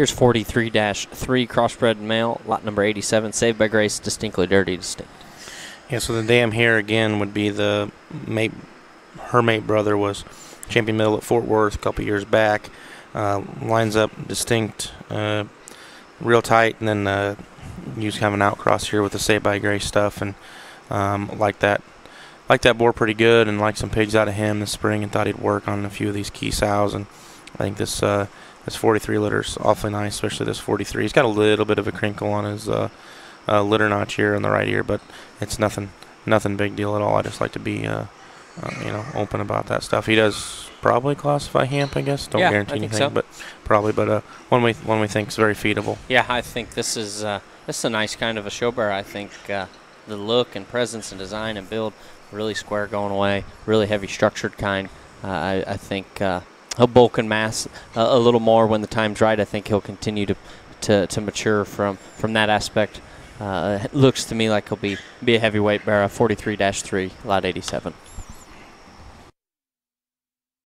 Here's 43-3 crossbred male, lot number 87, saved by grace, distinctly dirty, distinct. Yeah, so the dam here again would be the mate. Her mate brother was champion middle at Fort Worth a couple years back. Uh, lines up distinct, uh, real tight, and then uh, use kind of an outcross here with the Saved by Grace stuff, and um, like that, like that boar pretty good, and like some pigs out of him this spring, and thought he'd work on a few of these key sows, and I think this uh, this 43 litter's awfully nice, especially this 43. He's got a little bit of a crinkle on his uh, uh, litter notch here on the right ear, but it's nothing nothing big deal at all. I just like to be uh, uh, you know open about that stuff. He does probably classify Hamp, I guess. Don't Yeah, guarantee I think anything, so. but probably. But uh, one we one we think is very feedable. Yeah, I think this is uh, this is a nice kind of a show bear. I think uh, the look and presence and design and build really square going away, really heavy structured kind. Uh, I, I think uh, he'll bulk and mass a, a little more when the time's right. I think he'll continue to to, to mature from from that aspect. Uh, looks to me like he'll be be a heavyweight bear, a 43-3, lot 87.